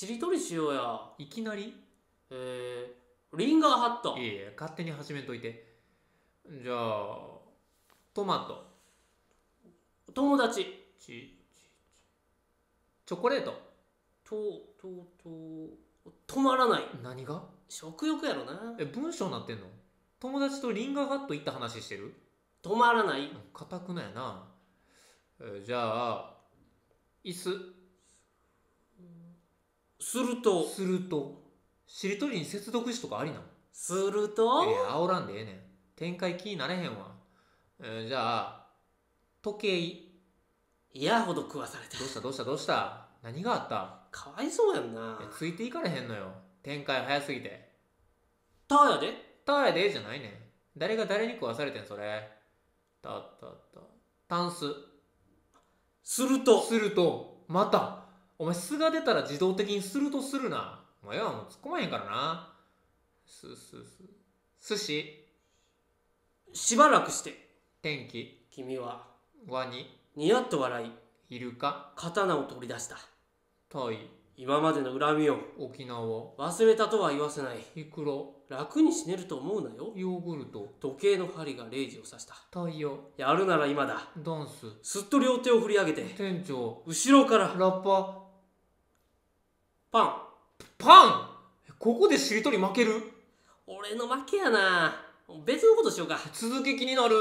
しりとりしようや。いきなり？えー、リンガーハット。いやいや勝手に始めといて。じゃあトマト。友達。ちちチョコレート。ととと止まらない。何が？食欲やろな。え文章なってんの？友達とリンガーハット行った話してる？止まらない。かたくなやな。えじゃあ椅子すると。すると。しりとりに接続詞とかありなんすると、えー、煽らんでええねん。展開気になれへんわ、えーじゃあ時計。嫌ほど食わされた。どうした？どうした？どうした？何があった？かわいそうやんな。えついていかれへんのよ。展開早すぎて。たやで？たやで？じゃないねん。誰が誰に食わされてん？それ。たたた。タンス。すると。すると。またお前素が出たら自動的にするとするな。もうええわもう突っ込まへんからな。すすす寿司？しばらくして。天気？君は。ワニ？ニヤッと笑い。イルカ？刀を取り出した。タイ？今までの恨みを。沖縄？忘れたとは言わせない。イクロ？楽に死ねると思うなよ。ヨーグルト？時計の針が0時を指した。太陽やるなら今だ。ダンス？すっと両手を振り上げて。店長？後ろから。ラッパパン。パン？ここでしりとり負ける？俺の負けやな。別のことしようか。続き気になる